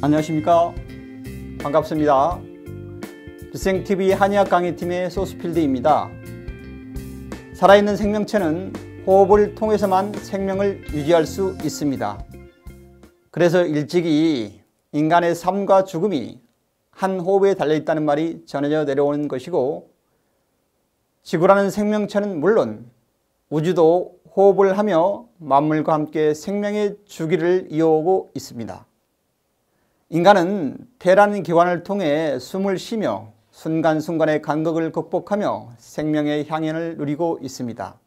안녕하십니까? 반갑습니다. 비생TV 한의학 강의팀의 소스필드입니다. 살아있는 생명체는 호흡을 통해서만 생명을 유지할 수 있습니다. 그래서 일찍이 인간의 삶과 죽음이 한 호흡에 달려있다는 말이 전해져 내려오는 것이고 지구라는 생명체는 물론 우주도 호흡을 하며 만물과 함께 생명의 주기를 이어오고 있습니다. 인간은 폐라는 기관을 통해 숨을 쉬며 순간순간의 간극을 극복하며 생명의 향연을 누리고 있습니다.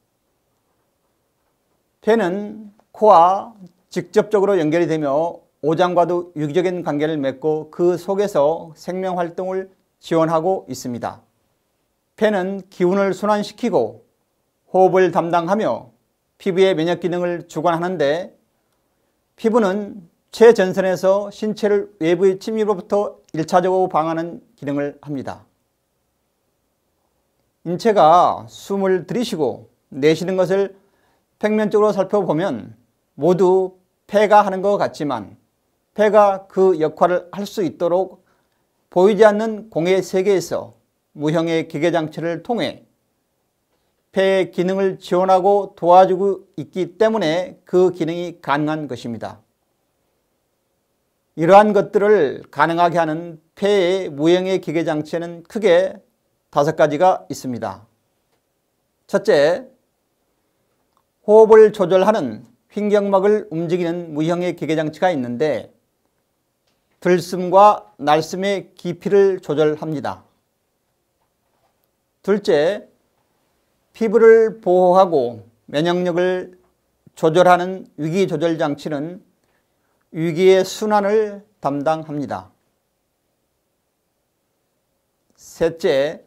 폐는 코와 직접적으로 연결이 되며 오장과도 유기적인 관계를 맺고 그 속에서 생명활동을 지원하고 있습니다. 폐는 기운을 순환시키고 호흡을 담당하며 피부의 면역 기능을 주관하는데 피부는 최전선에서 신체를 외부의 침입으로부터 1차적으로 방하는 기능을 합니다. 인체가 숨을 들이쉬고 내쉬는 것을 평면적으로 살펴보면 모두 폐가 하는 것 같지만 폐가 그 역할을 할 수 있도록 보이지 않는 공의 세계에서 무형의 기계장치를 통해 폐의 기능을 지원하고 도와주고 있기 때문에 그 기능이 가능한 것입니다. 이러한 것들을 가능하게 하는 폐의 무형의 기계장치에는 크게 다섯 가지가 있습니다. 첫째, 호흡을 조절하는 횡격막을 움직이는 무형의 기계장치가 있는데 들숨과 날숨의 깊이를 조절합니다. 둘째, 피부를 보호하고 면역력을 조절하는 위기조절 장치는 위기의 순환을 담당합니다. 셋째,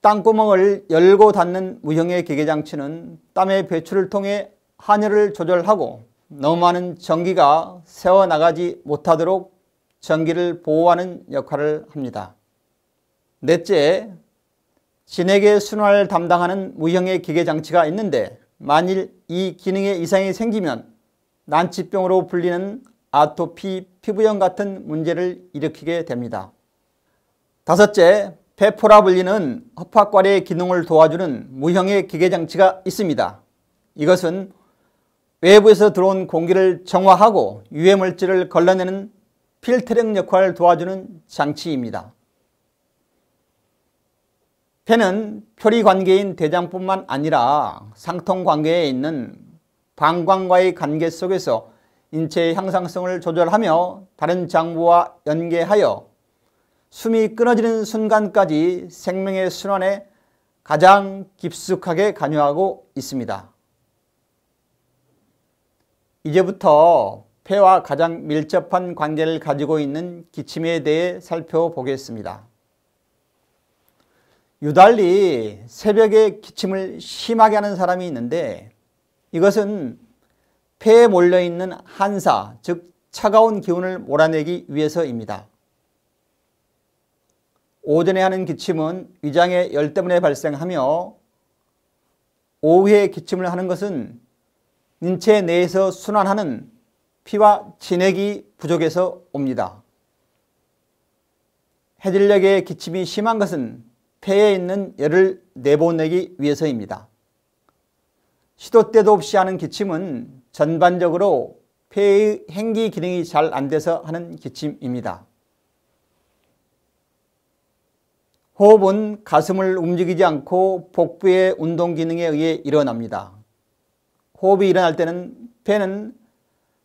땅구멍을 열고 닫는 무형의 기계장치는 땀의 배출을 통해 한열을 조절하고 너무 많은 전기가 새어나가지 못하도록 전기를 보호하는 역할을 합니다. 넷째, 진액의 순환을 담당하는 무형의 기계장치가 있는데 만일 이 기능에 이상이 생기면 난치병으로 불리는 아토피, 피부염 같은 문제를 일으키게 됩니다. 다섯째, 페포라 불리는 허파과의 기능을 도와주는 무형의 기계장치가 있습니다. 이것은 외부에서 들어온 공기를 정화하고 유해물질을 걸러내는 필터링 역할을 도와주는 장치입니다. 폐는 표리 관계인 대장뿐만 아니라 상통 관계에 있는 방광과의 관계 속에서 인체의 향상성을 조절하며 다른 장부와 연계하여 숨이 끊어지는 순간까지 생명의 순환에 가장 깊숙하게 관여하고 있습니다. 이제부터 폐와 가장 밀접한 관계를 가지고 있는 기침에 대해 살펴보겠습니다. 유달리 새벽에 기침을 심하게 하는 사람이 있는데 이것은 폐에 몰려있는 한사, 즉 차가운 기운을 몰아내기 위해서입니다. 오전에 하는 기침은 위장의 열 때문에 발생하며 오후에 기침을 하는 것은 인체 내에서 순환하는 피와 진액이 부족해서 옵니다. 해질녘에 기침이 심한 것은 폐에 있는 열을 내보내기 위해서입니다. 시도 때도 없이 하는 기침은 전반적으로 폐의 행기 기능이 잘 안 돼서 하는 기침입니다. 호흡은 가슴을 움직이지 않고 복부의 운동 기능에 의해 일어납니다. 호흡이 일어날 때는 폐는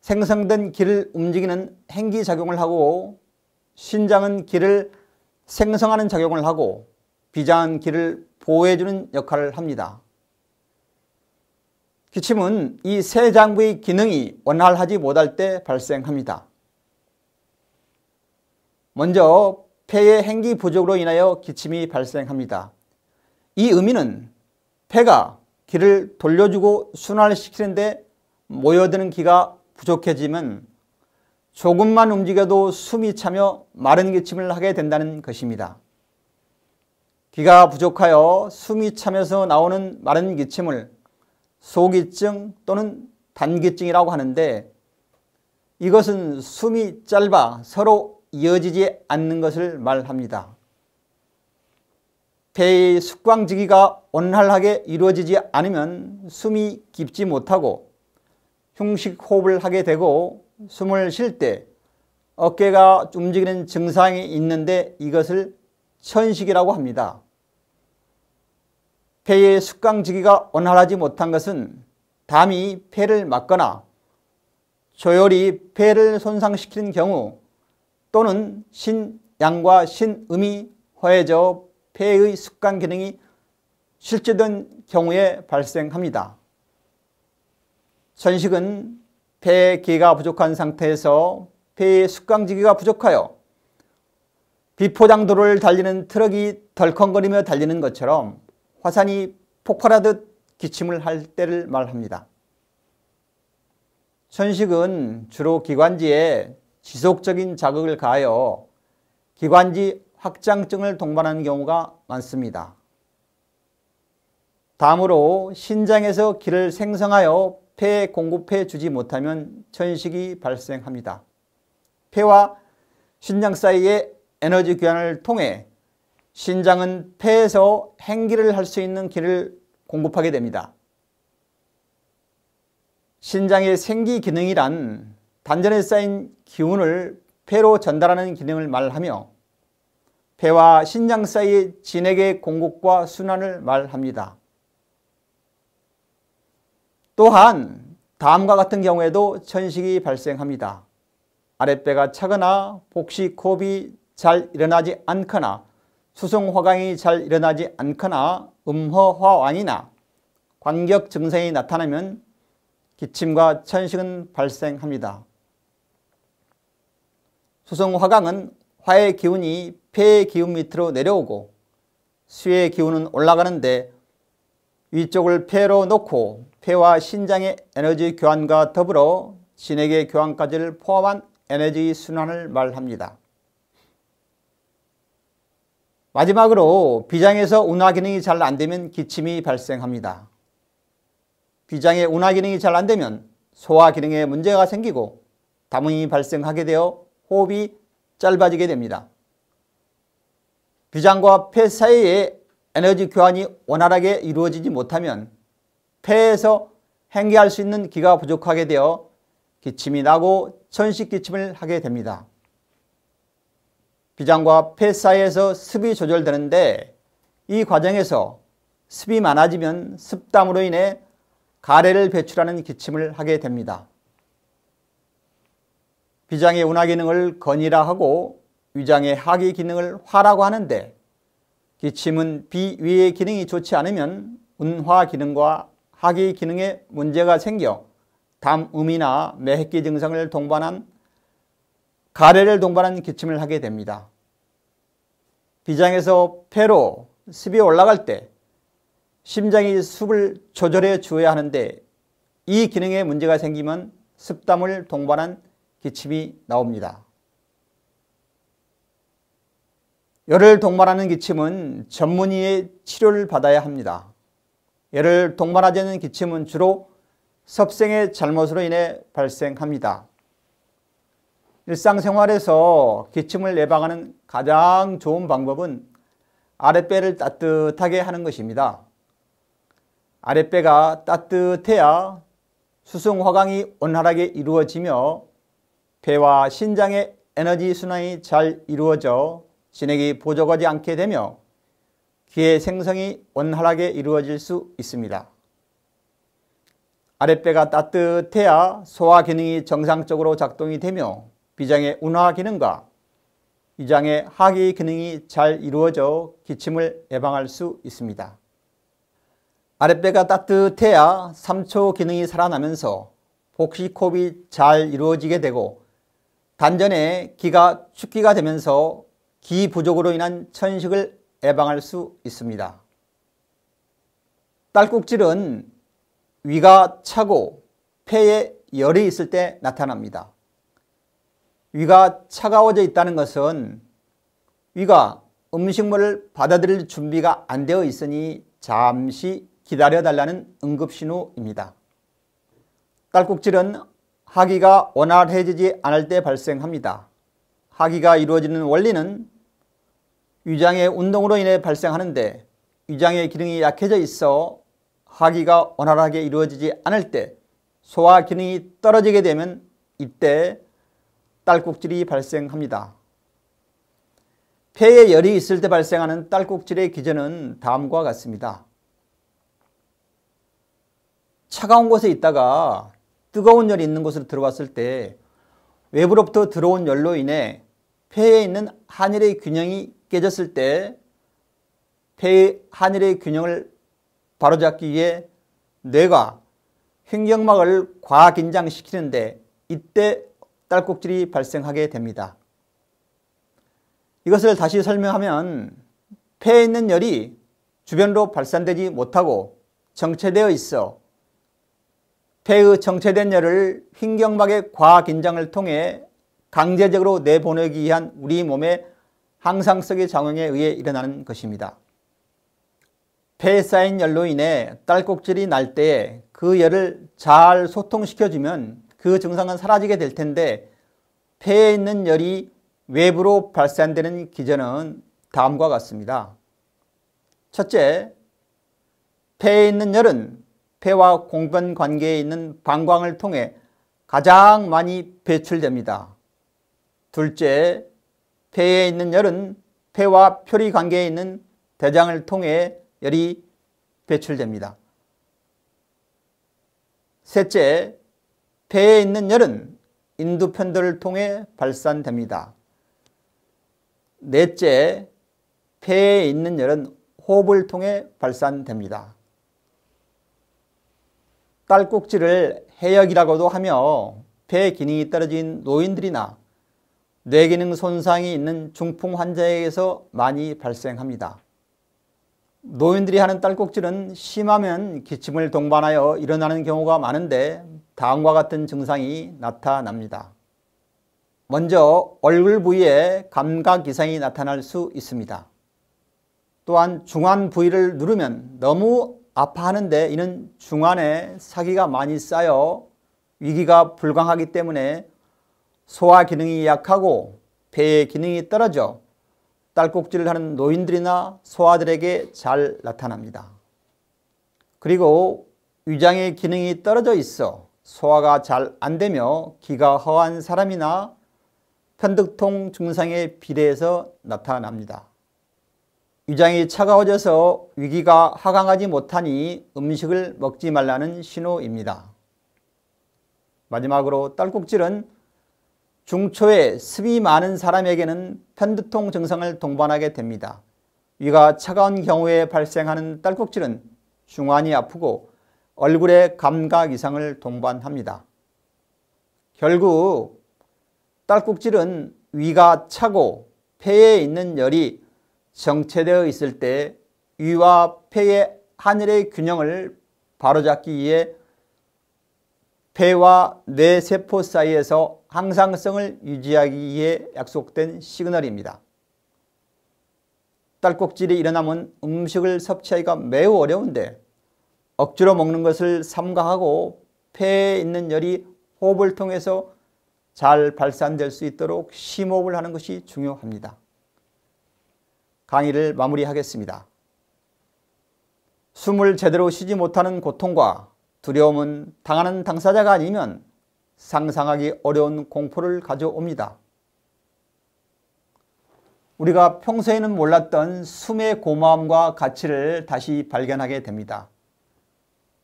생성된 기를 움직이는 행기 작용을 하고 신장은 기를 생성하는 작용을 하고 비장한 기를 보호해주는 역할을 합니다. 기침은 이 세 장부의 기능이 원활하지 못할 때 발생합니다. 먼저 폐의 행기 부족으로 인하여 기침이 발생합니다. 이 의미는 폐가 기를 돌려주고 순환시키는데 모여드는 기가 부족해지면 조금만 움직여도 숨이 차며 마른 기침을 하게 된다는 것입니다. 기가 부족하여 숨이 차면서 나오는 마른 기침을 소기증 또는 단기증이라고 하는데 이것은 숨이 짧아 서로 이어지지 않는 것을 말합니다. 폐의 숙광지기가 원활하게 이루어지지 않으면 숨이 깊지 못하고 흉식 호흡을 하게 되고 숨을 쉴 때 어깨가 움직이는 증상이 있는데 이것을 천식이라고 합니다. 폐의 숙광지기가 원활하지 못한 것은 담이 폐를 막거나 조열이 폐를 손상시키는 경우 또는 신양과 신음이 허해져 폐의 습관 기능이 실조된 경우에 발생합니다. 천식은 폐의 기가 부족한 상태에서 폐의 숙강지기가 부족하여 비포장도로를 달리는 트럭이 덜컹거리며 달리는 것처럼 화산이 폭발하듯 기침을 할 때를 말합니다. 천식은 주로 기관지에 지속적인 자극을 가하여 기관지 확장증을 동반하는 경우가 많습니다. 다음으로 신장에서 기를 생성하여 폐에 공급해 주지 못하면 천식이 발생합니다. 폐와 신장 사이의 에너지 교환을 통해 신장은 폐에서 행기를 할 수 있는 기를 공급하게 됩니다. 신장의 생기 기능이란 단전에 쌓인 기운을 폐로 전달하는 기능을 말하며 폐와 신장 사이의 진액의 공급과 순환을 말합니다. 또한 다음과 같은 경우에도 천식이 발생합니다. 아랫배가 차거나 복식 호흡이 잘 일어나지 않거나 수송화강이 잘 일어나지 않거나 음허화완이나 관격 증상이 나타나면 기침과 천식은 발생합니다. 수송화강은 화의 기운이 폐의 기운 밑으로 내려오고 수의 기운은 올라가는데 위쪽을 폐로 놓고 폐와 신장의 에너지 교환과 더불어 진액의 교환까지를 포함한 에너지 순환을 말합니다. 마지막으로 비장에서 운하 기능이 잘 안되면 기침이 발생합니다. 비장의 운하 기능이 잘 안되면 소화 기능에 문제가 생기고 담음이 발생하게 되어 호흡이 짧아지게 됩니다. 비장과 폐 사이에 에너지 교환이 원활하게 이루어지지 못하면 폐에서 행기할 수 있는 기가 부족하게 되어 기침이 나고 천식 기침을 하게 됩니다. 비장과 폐 사이에서 습이 조절되는데 이 과정에서 습이 많아지면 습담으로 인해 가래를 배출하는 기침을 하게 됩니다. 비장의 운하 기능을 건이라 하고 위장의 하기 기능을 화라고 하는데 기침은 비위의 기능이 좋지 않으면 운화 기능과 하기 기능에 문제가 생겨 담음이나 매핵기 증상을 동반한 가래를 동반한 기침을 하게 됩니다. 비장에서 폐로 습이 올라갈 때 심장이 습을 조절해 주어야 하는데 이 기능에 문제가 생기면 습담을 동반한 기침이 나옵니다. 열을 동반하는 기침은 전문의의 치료를 받아야 합니다. 열을 동반하지 않는 기침은 주로 섭생의 잘못으로 인해 발생합니다. 일상생활에서 기침을 예방하는 가장 좋은 방법은 아랫배를 따뜻하게 하는 것입니다. 아랫배가 따뜻해야 수승화강이 원활하게 이루어지며 폐와 신장의 에너지 순환이 잘 이루어져 진액이 보조하지 않게 되며 기의 생성이 원활하게 이루어질 수 있습니다. 아랫배가 따뜻해야 소화 기능이 정상적으로 작동이 되며 비장의 운화 기능과 위장의 하기 기능이 잘 이루어져 기침을 예방할 수 있습니다. 아랫배가 따뜻해야 3초 기능이 살아나면서 복식호흡이 잘 이루어지게 되고 단전에 기가 축기가 되면서 기 부족으로 인한 천식을 예방할 수 있습니다. 딸꾹질은 위가 차고 폐에 열이 있을 때 나타납니다. 위가 차가워져 있다는 것은 위가 음식물을 받아들일 준비가 안 되어 있으니 잠시 기다려달라는 응급신호입니다. 딸꾹질은 하기가 원활해지지 않을 때 발생합니다. 하기가 이루어지는 원리는 위장의 운동으로 인해 발생하는데 위장의 기능이 약해져 있어 하기가 원활하게 이루어지지 않을 때 소화 기능이 떨어지게 되면 이때 딸꾹질이 발생합니다. 폐에 열이 있을 때 발생하는 딸꾹질의 기전은 다음과 같습니다. 차가운 곳에 있다가 뜨거운 열이 있는 곳으로 들어왔을 때 외부로부터 들어온 열로 인해 폐에 있는 한열의 균형이 깨졌을 때 폐의 한열의 균형을 바로잡기 위해 뇌가 횡격막을 과긴장시키는데 이때 딸꾹질이 발생하게 됩니다. 이것을 다시 설명하면 폐에 있는 열이 주변으로 발산되지 못하고 정체되어 있어 폐의 정체된 열을 횡격막의 과긴장을 통해 강제적으로 내보내기 위한 우리 몸의 항상성의 작용에 의해 일어나는 것입니다. 폐에 쌓인 열로 인해 딸꾹질이 날때그 열을 잘 소통시켜주면 그 증상은 사라지게 될 텐데 폐에 있는 열이 외부로 발산되는 기전은 다음과 같습니다. 첫째, 폐에 있는 열은 폐와 공변 관계에 있는 방광을 통해 가장 많이 배출됩니다. 둘째, 폐에 있는 열은 폐와 표리 관계에 있는 대장을 통해 열이 배출됩니다. 셋째, 폐에 있는 열은 인두편들을 통해 발산됩니다. 넷째, 폐에 있는 열은 호흡을 통해 발산됩니다. 딸꾹질을 해역이라고도 하며 폐 기능이 떨어진 노인들이나 뇌기능 손상이 있는 중풍 환자에게서 많이 발생합니다. 노인들이 하는 딸꾹질은 심하면 기침을 동반하여 일어나는 경우가 많은데 다음과 같은 증상이 나타납니다. 먼저 얼굴 부위에 감각 이상이 나타날 수 있습니다. 또한 중안 부위를 누르면 너무 아파하는데 이는 중안에 사기가 많이 쌓여 위기가 불강하기 때문에 소화 기능이 약하고 폐의 기능이 떨어져 딸꾹질을 하는 노인들이나 소아들에게 잘 나타납니다. 그리고 위장의 기능이 떨어져 있어 소화가 잘 안되며 기가 허한 사람이나 편득통 증상에 비례해서 나타납니다. 위장이 차가워져서 위기가 하강하지 못하니 음식을 먹지 말라는 신호입니다. 마지막으로 딸꾹질은 중초에 습이 많은 사람에게는 편두통 증상을 동반하게 됩니다. 위가 차가운 경우에 발생하는 딸꾹질은 중환이 아프고 얼굴에 감각 이상을 동반합니다. 결국 딸꾹질은 위가 차고 폐에 있는 열이 정체되어 있을 때 위와 폐의 하늘의 균형을 바로잡기 위해 폐와 뇌세포 사이에서 항상성을 유지하기 위해 약속된 시그널입니다. 딸꾹질이 일어나면 음식을 섭취하기가 매우 어려운데 억지로 먹는 것을 삼가하고 폐에 있는 열이 호흡을 통해서 잘 발산될 수 있도록 심호흡을 하는 것이 중요합니다. 강의를 마무리하겠습니다. 숨을 제대로 쉬지 못하는 고통과 두려움은 당하는 당사자가 아니면 상상하기 어려운 공포를 가져옵니다. 우리가 평소에는 몰랐던 숨의 고마움과 가치를 다시 발견하게 됩니다.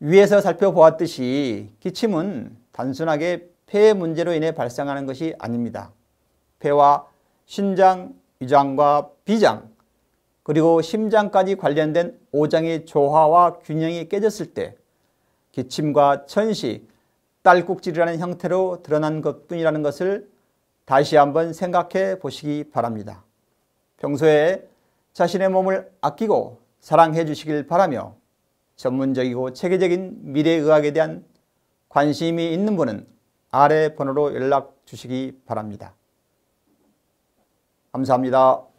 위에서 살펴보았듯이 기침은 단순하게 폐의 문제로 인해 발생하는 것이 아닙니다. 폐와 신장, 위장과 비장, 그리고 심장까지 관련된 오장의 조화와 균형이 깨졌을 때 기침과 천식, 딸꾹질이라는 형태로 드러난 것뿐이라는 것을 다시 한번 생각해 보시기 바랍니다. 평소에 자신의 몸을 아끼고 사랑해 주시길 바라며 전문적이고 체계적인 미래의학에 대한 관심이 있는 분은 아래 번호로 연락 주시기 바랍니다. 감사합니다.